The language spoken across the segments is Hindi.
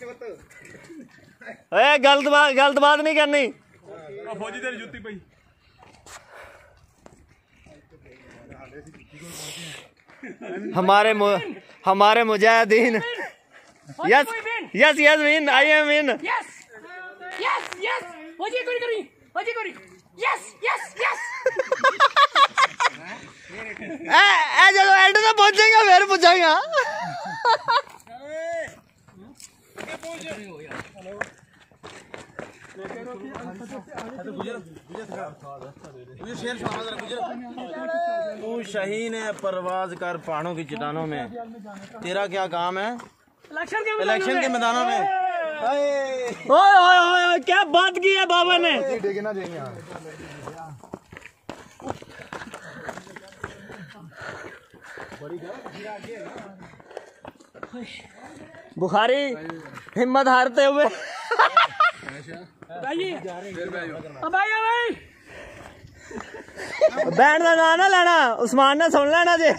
ਜੁੱਤ ए गलत बात गलत बात नहीं करनी ਫੌਜੀ ਤੇਰੀ ਜੁੱਤੀ ਪਈ हमारे मु- हमारे Mujahideen yes yes yes win I am win Yes! Yes! Yes! Hoje kori kori! Hoje kori! Yes! Yes! Yes! ए ए ਜਦੋਂ ਐਂਡ ਤੇ ਪਹੁੰਚੇਗਾ ਫਿਰ ਪੁੱਛਾਂਗਾ तू शहीन है परवाज कर पहाड़ों की चट्टानों में। तेरा क्या काम है? इलेक्शन के मैदानों में। ओए। ओए ओए क्या बात की है बाबा ने? बुखारी हिम्मत हारते हुए। बैंड का नाम ना लेना उस्मान ने सुन लेना जे।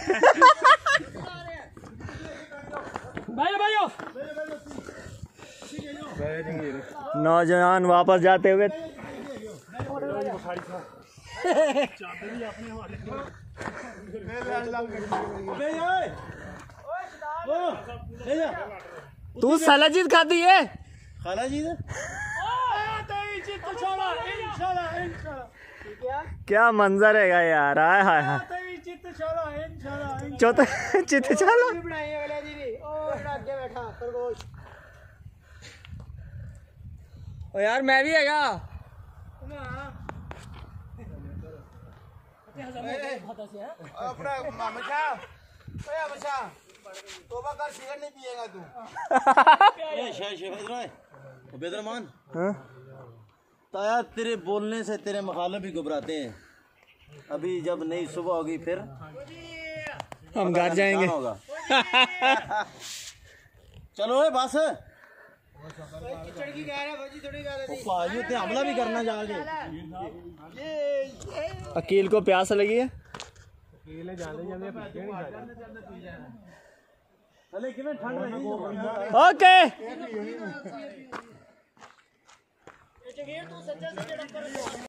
नौजवान वापस जाते हुए। तू सलाजीत खाती है? खाला जी ने क्या मंजर है यार आय हाय हाय। चौथा चित चलो ओ यार मैं भी हैगा अपना मचा ओए मचा तोबा कर सिगरेट नहीं पिएगा तू। ए शे शे बेदरमान हाँ? ताया तेरे बोलने से तेरे मुखालिफ ही घबराते हैं। अभी जब नई सुबह होगी फिर हम घर जाएँगे। होगा। चलो ए बस। हमला भी करना जाके अकील को प्यास लगी है। हले किवें ओके।